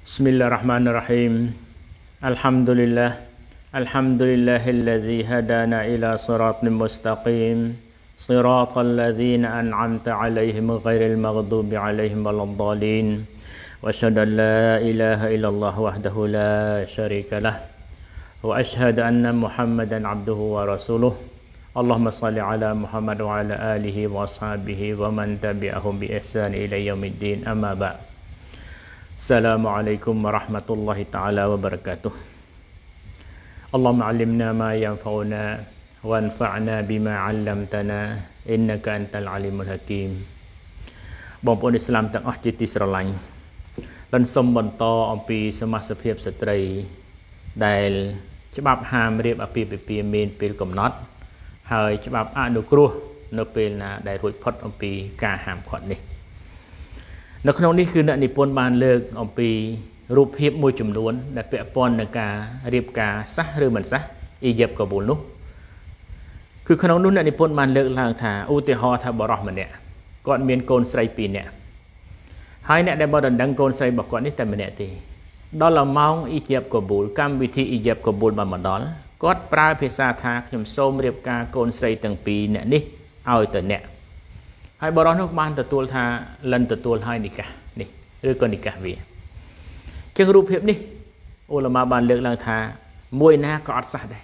بسم الله الرحمن الرحيم الحمد لله الحمد لله الذي هدانا إلى صراط مستقيم صراط الذين أنعمت عليهم غير المغضوب عليهم ولا الضالين وأشهد أن لا إله إلا الله وحده لا شريك له وأشهد أن محمدا عبده ورسوله اللهم صل على محمد وعلى آله وأصحابه ومن تبعهم بإحسان إلى يوم الدين أما بعد السلام عليكم ورحمة الله تعالى وبركاته اللهم علمنا ما ينفعنا وانفعنا بما علمتنا إنك أنت العليم الحكيم បងប្អូនឥស្លាមទាំងអស់ជាទីស្រឡាញ់លិនសូមបន្តអំពីសមាសភាពស្ត្រីដែលច្បាប់ហាមរៀបអាពាហ៍ពិពាហ៍មានពេលកំណត់ ហើយច្បាប់អនុគ្រោះនៅពេលណាដែលរួចផុតអំពីការហាមឃាត់នេះ នៅក្នុងនេះគឺអ្នកនិពន្ធបានលើកអំពីរូបភាពមួយចំនួន ដែលពាក់ព័ន្ធនឹងការរៀបការសះឬមិនសះអ៊ីយ៉ាប់កាបូលនោះគឺក្នុងនោះអ្នកនិពន្ធបានលើកឡើងថាឧទាហរណ៍ថាបរោះម្នាក់គាត់មានកូនស្រី2នាក់ហើយអ្នកដែលបដណ្ដឹងកូនស្រីរបស់គាត់នេះតែម្នាក់ទេដល់ឡម៉ោងអ៊ីយ៉ាប់កាបូលកម្មវិធីអ៊ីយ៉ាប់កាបូលបានមកដល់គាត់ប្រើភាសាថាខ្ញុំសូមរៀបការកូនស្រីទាំងពីរអ្នកនេះឲ្យទៅអ្នក ហើយបរិសនោះបានទទួលថាលិនទទួលហើយនិកាសនេះឬក៏និកាសវាចឹងរូបភាពនេះអ៊ូឡាម៉ាបានលើកឡើងថាមួយណាក៏អត់សះដែរ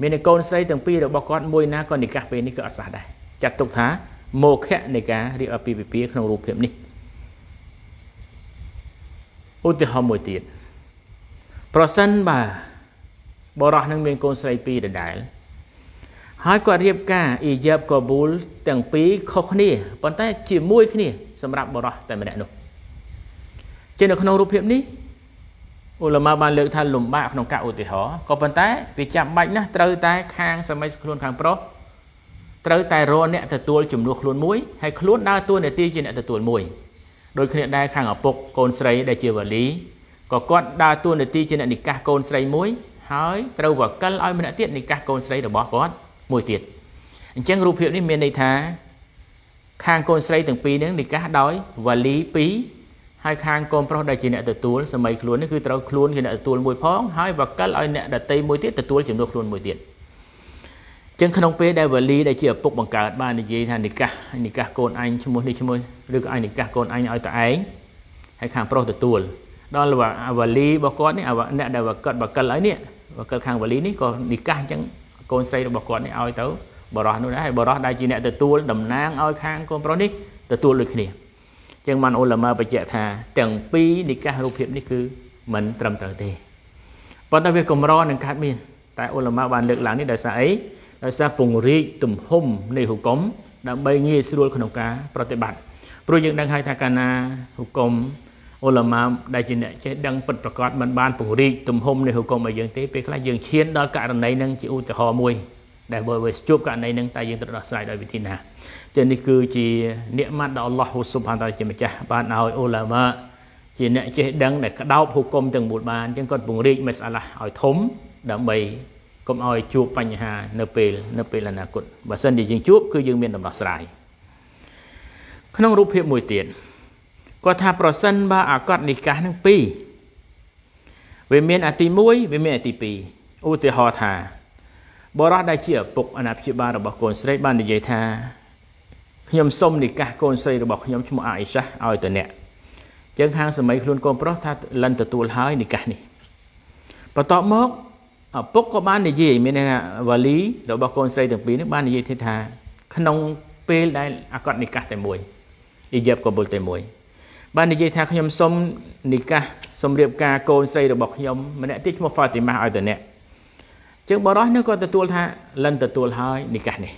មានកូនស្រីទាំងពីររបស់គាត់មួយណាក៏និកាសពេលនេះក៏អត់សះដែរចាត់ទុកថាមោខៈនៃការរៀបអាពាហ៍ពិពាហ៍ក្នុងរូបភាពនេះឧទាហរណ៍មួយទៀតប្រសិនបើបរោះនឹងមានកូនស្រីពីរដដែល ហើយគាត់រៀបការអ៊ីយ៉ាប់កាប៊ូលទាំងពីរខុសគ្នាប៉ុន្តែជាមួយគ្នាសម្រាប់បរោះតែម្នាក់នោះជានៅក្នុងរូបភាពនេះអ៊ូឡាម៉ាបានលើកថាលំបាកក្នុងការឧទាហរណ៍ក៏ប៉ុន្តែវាចាំបាច់ណាស់ត្រូវតែខាងសម័យខ្លួនខាងប្រុសត្រូវតែរកអ្នកទទួលជំនួសខ្លួនមួយហើយខ្លួនដើរតួនាទីជាអ្នកទទួលមួយដោយគ្នាដែរខាងឪពុកកូនស្រីដែលជាវ៉ាលីក៏គាត់ដើរតួនាទីជាអ្នកនិកាសកូនស្រីមួយហើយត្រូវវកិលឲ្យម្នាក់ទៀតនិកាសកូនស្រីរបស់គាត់ មួយទៀតអញ្ចឹងរូបភាពនេះមានន័យថាខាងកូនស្រីទាំងពីរនឹងនិកាសដោយវ៉ាលី2ហើយខាងកូនប្រុសដែលជាអ្នកទទួលសម័យខ្លួននេះគឺត្រូវខ្លួនជាអ្នកទទួលមួយផងហើយវកិលឲ្យអ្នកដតីមួយទៀតទទួលជំនួសខ្លួនមួយទៀតចឹងក្នុងពេលដែលវលីដែលជាឪពុកបង្កើតបាននិយាយថានិកាសនិកាសកូនអញឈ្មោះនេះឈ្មោះឬក៏អញនិកាសកូនអញឲ្យតឯងហើយខាងប្រុសទទួលដល់វលីរបស់គាត់នេះអ្នកដែលគាត់បកិលឲ្យនេះបកិលខាងវលីនេះក៏និកាសអញ្ចឹង កូនស្រីរបស់គាត់នេះឲ្យទៅបរោះនោះដែរហើយបរោះដែលជាអ្នកទទួលតំណាងឲ្យខាងកូនប្រុសនេះទទួលដូចគ្នាចឹងបានអ៊ុលម៉ាបញ្ជាក់ថាទាំងពីរនិកាសរូបភាពនេះគឺមិនត្រឹមត្រូវទេប៉ុន្តែវាកម្រនឹងកើតមាន តែអ៊ុលម៉ាបានលើកឡើងនេះដោយសារអីដោយសារពង្រីកទំហំនៃហុគមដើម្បីងាយស្រួលក្នុងការប្រតិបត្តិព្រោះយើងដឹងហើយថាកាលណាហុគម អ៊ុលម៉ាដែលជាអ្នកចេះដឹងពិតប្រកបមិនបានពង្រីកទំហំនៃហុគមឲ្យយើងទេពេលខ្លះយើងឈានដល់ករណីនឹងជាឧទាហរណ៍មួយដែលបើវាជួបករណីនឹងតែយើងត្រូវដោះស្រាយដោយវិធីណាចឹងនេះគឺជានិកម៉ាត់ដែលអល់ឡោះស៊ុបហានតាជាម្ចាស់បានឲ្យអ៊ុលម៉ាជាអ្នកចេះដឹងដែលក្តោបហុគមទាំងមូលបានចឹងគាត់ពង្រីកមេសាឡាឲ្យធំដើម្បីកុំឲ្យជួបបញ្ហានៅពេលនៅពេលអនាគតបើសិនជាយើងជួបគឺយើងមានដំណោះស្រាយក្នុងរូបភាពមួយទៀត គាត់ថាប្រសិនបើអាកតនិកាសនឹងពីរវាមានអាទី1វាមានអាទី2ឧទាហរណ៍ថាបរោះដែលជាឪពុកអនាព្យាបាលរបស់កូនស្រីបាននិយាយថាខ្ញុំសុំនិកាសកូនស្រីរបស់ខ្ញុំឈ្មោះអាអ៊ីសាឲ្យទៅអ្នកចឹងខាងសម័យខ្លួនកូនប្រុសថាលិនទទួលហើយនិកាសនេះបន្ទាប់មកឪពុកក៏បាននិយាយមានថាវ៉ាលីរបស់កូនស្រីទាំងពីរនេះបាននិយាយថាក្នុងពេលដែលអាកតនិកាសតែមួយអ៊ីយ៉ាប់ក៏បុលតែមួយ បាននិយាយថាខ្ញុំសុំនិកាសសុំរៀបការកូនស្រីរបស់ខ្ញុំម្នាក់ទៀតឈ្មោះហ្វាទីម៉ាឲ្យទៅអ្នកជាងបរោះនេះក៏ទទួលថាលិនទទួលហើយនិកាសនេះ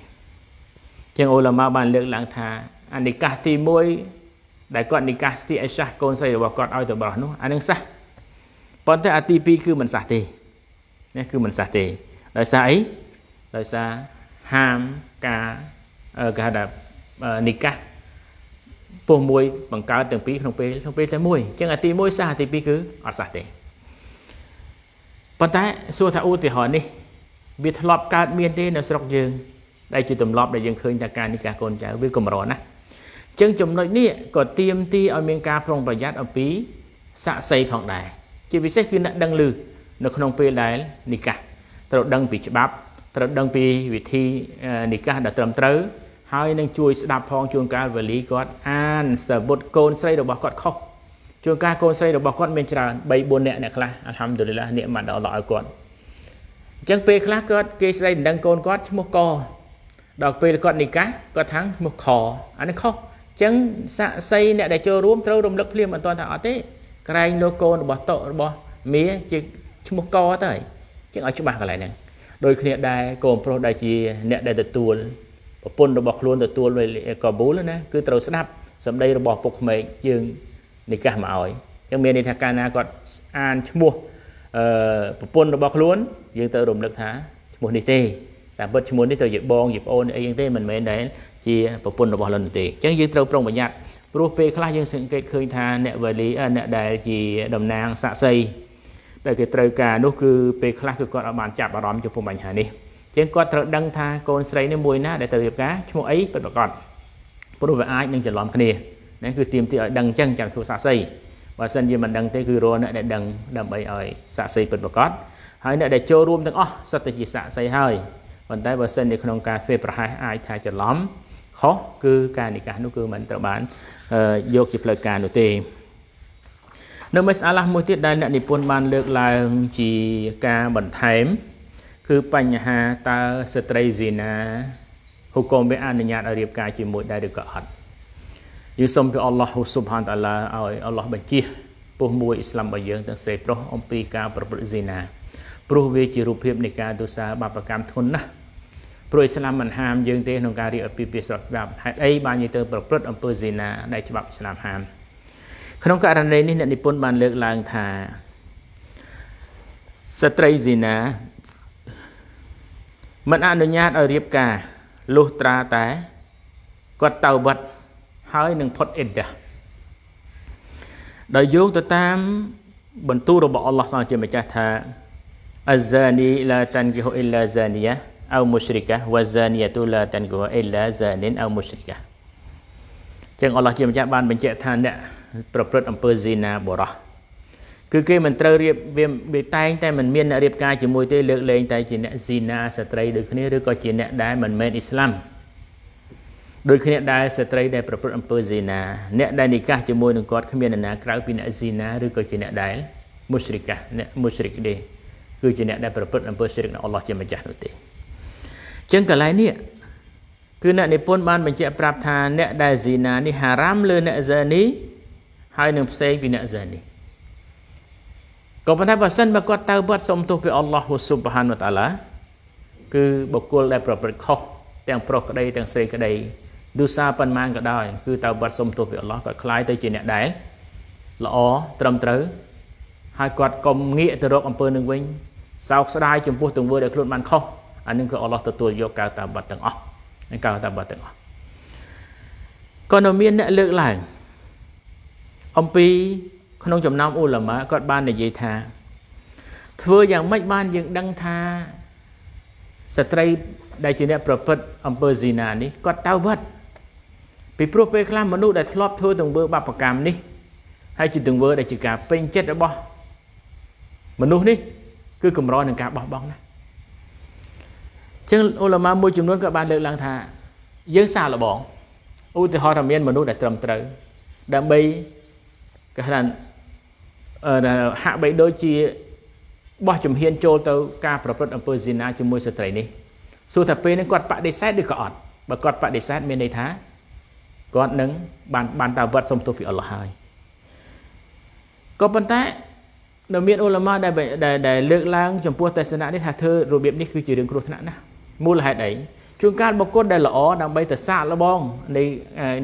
ជាងអ៊ូឡាម៉ាបានលើកឡើងថាអានិកាសទី1ដែលគាត់និកាសស្ទីអេសាកូនស្រីរបស់គាត់ឲ្យទៅបរោះនោះអានឹងសះប៉ុន្តែអាទី2គឺមិនសះទេនេះគឺមិនសះទេដោយសារអីដោយសារហាមការគេហៅថានិកាស ពោះមួយបង្កើតទាំងពីរក្នុងពេលក្នុងពេលតែមួយអញ្ចឹងអាទី1សះអាទី2គឺអត់សះទេប៉ុន្តែសួរថាឧទាហរណ៍នេះវាធ្លាប់កើតមានទេនៅស្រុកយើងដែលជាទម្លាប់ដែលយើងឃើញថាការនិកាសកូនចៅវាកម្រណាស់អញ្ចឹងចំណុចនេះក៏ទៀមទីឲ្យមានការប្រុងប្រយ័ត្នអំពីសាក់សីផងដែរជាពិសេសគឺអ្នកដឹងឮនៅក្នុងពេលដែលនិកាសត្រូវដឹងពីច្បាប់ត្រូវដឹងពីវិធីនិកាសដែលត្រឹមត្រូវ ហើយនឹងជួយស្ដាប់ផងជួនកាលវេលីគាត់អានសបុតកូនស្រីរបស់គាត់ខុសជួនកាលកូនស្រីរបស់គាត់មានច្រើន3 4នាក់អ្នកខ្លះអัลហាំឌុលីឡានិកម៉ាត់ដល់ឲ្យគាត់អញ្ចឹងពេលខ្លះគាត់គេស្រីដណ្ដឹងកូនគាត់ឈ្មោះកដល់ពេលគាត់និកាសគាត់ថាឈ្មោះខអានេះខុសអញ្ចឹងសាក់សីអ្នកដែលចូលរួមត្រូវរំលឹកភ្លាមអត់ទាន់ថាអត់ទេក្រែងលោកកូនរបស់តរបស់មាជាឈ្មោះកទៅហើយអញ្ចឹងឲ្យច្បាស់កន្លែងហ្នឹងដូចគ្នាដែរកូនប្រុសដែលជាអ្នកដែលទទួល ប្រពន្ធរបស់ខ្លួនទទួលកបូលណាគឺត្រូវស្ដាប់សម្ដីរបស់ពុកក្មេកយើងនិកាសមកឲ្យអញ្ចឹងមានន័យថាកាលណាគាត់អានឈ្មោះអឺប្រពន្ធរបស់ខ្លួន យើងទៅរំលឹកថាឈ្មោះនេះទេតែពិតឈ្មោះនេះត្រូវជាបងជាប្អូនអីយ៉ាងទេមិនមែនដែលជាប្រពន្ធរបស់លោកទេអញ្ចឹងយើងត្រូវប្រុងប្រយ័ត្នព្រោះពេលខ្លះយើងសង្កេតឃើញថាអ្នកវេលីអ្នកដែលជាតំណាងសាក់សីដែលគេត្រូវការនោះគឺពេលខ្លះគឺគាត់អត់បានចាប់អារម្មណ៍ចំពោះបញ្ហានេះ ជាងគាត់ត្រូវដឹងថាកូនស្រីនេះមួយណាដែលត្រូវរៀបការឈ្មោះអីពិតប្រាកដព្រោះវាអាចនឹងច្រឡំគ្នានេះគឺទៀមទីឲ្យដឹងអញ្ចឹងចាំធ្វើសាក់សីបើសិនជាមិនដឹងទេគឺរកអ្នកដែលដឹងដើម្បីឲ្យសាក់សីពិតប្រាកដហើយអ្នកដែលចូលរួមទាំងអស់សិតតែជាសាក់សីហើយប៉ុន្តែបើសិនជាក្នុងការធ្វើប្រហែសអាចថាច្រឡំខុសគឺការនិកាសនោះគឺមិនត្រូវបានយកជាផ្លូវការនោះទេនៅមេសាឡាមួយទៀតដែលអ្នកនិពន្ធបានលើកឡើងជាការបន្ថែម គឺបញ្ហាតើស្ត្រីស៊ីណាហុកមវាអនុញ្ញាតឲ្យរៀបការជាមួយដែរឬក៏អត់យើងសូមពីអល់ឡោះស៊ុបហានតាឡាឲ្យអល់ឡោះបញ្ជាពុះមួយអ៊ីស្លាមរបស់យើងទាំងស្រីប្រុសអំពីការប្រព្រឹត្តស៊ីណាព្រោះវាជារូបភាពនៃការទោសាបាបកម្មធ្ងន់ណាស់ព្រោះអ៊ីស្លាមមិនហាមយើងទេក្នុងការរៀបអាពាហ៍ពិពាហ៍ស្របច្បាប់ហេតុអីបានយើងទៅប្រព្រឹត្តអំពើស៊ីណាដែលច្បាប់អ៊ីស្លាមហាមក្នុងករណីនេះអ្នកនិពន្ធបានលើកឡើងថាស្ត្រីស៊ីណា មិនអនុញ្ញាតឲ្យរៀបការលុះត្រាតែគាត់តៅវត្តហើយនឹងផុតអ៊ីដាដោយយោងទៅតាមបន្ទូលរបស់អល់ឡោះសជាម្ចាស់ថាអហ្សានីឡាតានគីហ៊ូអ៊ីឡាហ្សានីយ៉ាអៅមុស្រិកាវ៉ាហ្សានីយ៉ាទូឡាតានគីហ៊ូអ៊ីឡាហ្សានីនអៅមុស្រិកាចឹងអល់ឡោះជាម្ចាស់បានបញ្ជាក់ថាអ្នកប្រព្រឹត្តអំពើស៊ីណាបរោះ គឺគេមិនត្រូវរៀបវាវាតែងតែមិនមានអ្នករៀបការជាមួយទេលើកលែងតែជាអ្នកស៊ីណាស្ត្រីដូចគ្នាឬក៏ជាអ្នកដែលមិនមែនអ៊ីស្លាមដូចគ្នាដែរស្ត្រីដែលប្រព្រឹត្តអំពើស៊ីណាអ្នកដែលនិកាសជាមួយនឹងគាត់គ្មានអ្នកណាក្រៅពីអ្នកស៊ីណាឬក៏ជាអ្នកដែលមុស្រិកាអ្នកមុស្រិកទេគឺជាអ្នកដែលប្រព្រឹត្តអំពើស្រិកនឹងអល់ឡោះជាម្ចាស់នោះទេអញ្ចឹងកន្លែងនេះគឺអ្នកនិពន្ធបានបញ្ជាក់ប្រាប់ថាអ្នកដែលស៊ីណានេះហារ៉ាមលើអ្នកហ្សានីហើយនឹងផ្សេងពីអ្នកហ្សានី ក៏ប៉ុន្តែបើសិនបើគាត់ទៅបាត់សុំទោសពីអល់ឡោះស៊ុបហានវតាឡាគឺបុគ្គលដែលប្រព្រឹត្តខុសទាំងប្រុសក្តីទាំងស្រីក្តីឌូសាប៉ុន្មានក៏ដោយគឺទៅបាត់សុំទោសពីអល់ឡោះគាត់คล้ายទៅជាអ្នកដែលល្អត្រឹមត្រូវហើយគាត់កុំងាកទៅរកអំពើនឹងវិញសោកស្ដាយចំពោះទង្វើដែលខ្លួនបានខុសអានឹងគឺអល់ឡោះទទួលយកកៅតាបាត់ទាំងអស់កៅតាបាត់ទាំងអស់ក៏នៅមានអ្នកលើកឡើងអំពី ក្នុងចំណោមអ៊ូឡាម៉ាគាត់បាននិយាយថាធ្វើយ៉ាងម៉េចបានយើងដឹងថាស្ត្រីដែលជាអ្នកប្រព្រឹត្តអំពើស៊ីណានេះគាត់តៅវត្តពីព្រោះពេលខ្លះមនុស្សដែលធ្លាប់ធ្វើទង្វើបាបកម្មនេះហើយជាទង្វើដែលជាការពេញចិត្តរបស់មនុស្សនេះគឺកម្រនឹងការបោះបង់ណាចឹងអ៊ូឡាម៉ាមួយចំនួនក៏បានលើកឡើងថាយើងសាកល្បងឧទាហរណ៍ថាមានមនុស្សដែលត្រឹមត្រូវដើម្បីគេថា ហាក់បីដូចជាបោះជំហានចូលទៅការប្រព្រឹត្តអំពើស៊ីណាជាមួយស្ត្រីនេះសួរថាពេលនេះគាត់បដិសេធឬក៏អត់បើគាត់បដិសេធមានន័យថាគាត់នឹងបានបានតាវត្តសុំទោសពីអល់ឡោះហើយក៏ប៉ុន្តែនៅមានអ៊ុលម៉ាដែលដែលលើកឡើងចំពោះទស្សនៈនេះថាធ្វើរបៀបនេះគឺជារឿងគ្រោះថ្នាក់ណាស់មូលហេតុអីជួនកាលបុគ្គលដែលល្អដើម្បីទៅសាកល្បងនៃ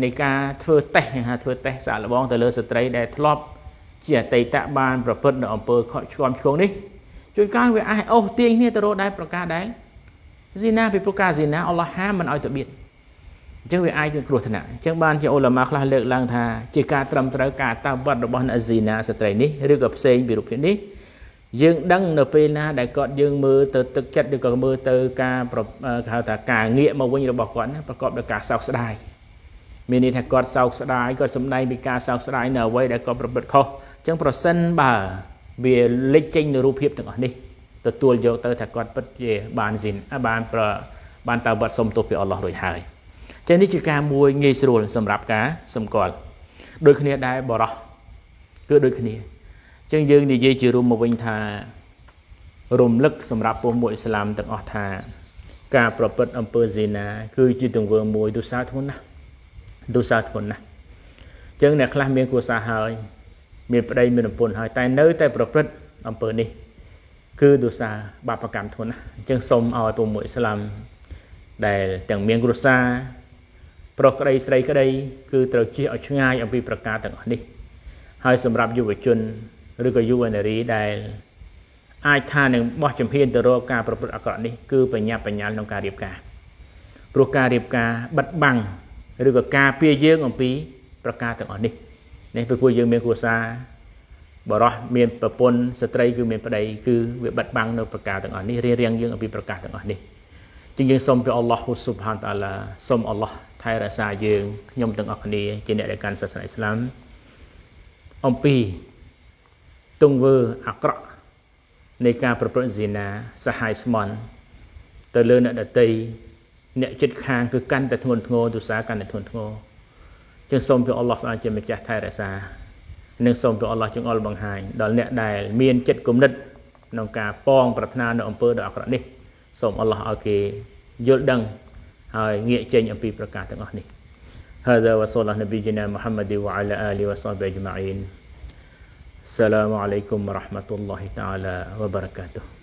នៃការធ្វើតេស្តហៅធ្វើតេស្តសាកល្បងទៅលើស្ត្រីដែលធ្លាប់ ជាអតីតបាន ប្រព្រឹត្តនៅអំពើខកឆ្គំឆ្គងនេះជួនកាលវាអាចអូសទាញគ្នាទៅរកដែរប្រកាសដែរស៊ីណាពីប្រកាសស៊ីណាអល់ឡោះហាមមិនឲ្យទៅបៀតអញ្ចឹងវាអាចជាគ្រោះថ្នាក់អញ្ចឹងបានជាអ៊ុលម៉ាខ្លះលើកឡើងថាជាការត្រឹមត្រូវការតាមវត្តរបស់អ្នកស៊ីណាស្ត្រីនេះឬក៏ផ្សេងពីរូបភាពនេះយើងដឹងនៅពេលណាដែលគាត់យើងមើលទៅទឹកចិត្តឬក៏មើលទៅការគេហៅថាការងាកមកវិញរបស់គាត់ប្រកបដោយការសោកស្ដាយ មានន័យថាគាត់សោកស្ដាយគាត់សំដែងពីការសោកស្ដាយនៅអ្វីដែលគាត់ប្រព្រឹត្តខុសចឹងប្រសិនបើវាលេចចេញនៅរូបភាពទាំងអស់នេះទទួលយកទៅថាគាត់ពិតជាបានស៊ីនបានប្របានតើវត្តសុំទោសពីអល់ឡោះរួចហើយចឹងនេះជាការមួយងាយស្រួលសម្រាប់ការសម្គាល់ដូចគ្នាដែរបរោះគឺដូចគ្នាចឹងយើងនិយាយជារួមមកវិញថារំលឹកសម្រាប់ពុះមួយអ៊ីស្លាមទាំងអស់ថា ការប្រព្រឹត្តអំពើសេនា គឺជាទង្វើមួយទុសាធ្ងន់ណាស់ ទុសាធ្ងន់ណាស់ចឹងអ្នកខ្លះមានគួរសារហើយមានប្តីមានប្រពន្ធហើយតែនៅតែប្រព្រឹត្តអំពើនេះគឺទុសាបាបកម្មធ្ងន់ណាស់អញ្ចឹងសូមឲ្យពុះមួយអ៊ីស្លាមដែលទាំងមានគ្រួសារប្រុសក្តីស្រីក្តីគឺត្រូវជៀសឲ្យឆ្ងាយអំពីប្រការទាំងអស់នេះ ហើយសម្រាប់យុវជនឬក៏យុវនារីដែលអាចថានឹងបោះជំហានទៅរកការប្រព្រឹត្តអាក្រក់នេះគឺបញ្ញាបញ្ញាក្នុងការរៀបការព្រោះការរៀបការបិទបាំង ឬក៏ការពារយើងអំពីប្រការទាំងអស់នេះនេះព្រោះយើងមានគ្រួសារបរោះមានប្រពន្ធស្ត្រីគឺមានប្តីគឺវាបិទបាំងនៅប្រការទាំងអស់នេះរៀបរៀងយើងអំពីប្រការទាំងអស់នេះជាងយើងសូមពីអល់ឡោះហ៊ូស៊ុបហានតាឡាសូមអល់ឡោះថែរក្សាយើងខ្ញុំទាំងអស់គ្នាជាអ្នកដែលកាន់សាសនាអ៊ីស្លាមអំពីទង្វើអាក្រក់នៃការប្រព្រឹត្តសេនាសហាយស្មន់ទៅលើអ្នកដតី អ្នកចិត្តខាងគឺកាន់តែធ្ងន់ធ្ងរទុសាកាន់តែធ្ងន់ធ្ងរចឹងសូមពីអល់ឡោះស្អាតជាម្ចាស់ថែរក្សានិងសូមពីអល់ឡោះចង្អុលបង្ហាញដល់អ្នកដែលមានចិត្តគំនិតក្នុងការប៉ងប្រាថ្នានៅអំពើដ៏អាក្រក់នេះសូមអល់ឡោះឲ្យគេយល់ដឹងហើយងាកចេញអំពីប្រការទាំងអស់នេះ هذا وصلى الله نبينا محمد وعلى آله وصحبه أجمعين السلام عليكم ورحمة الله تعالى وبركاته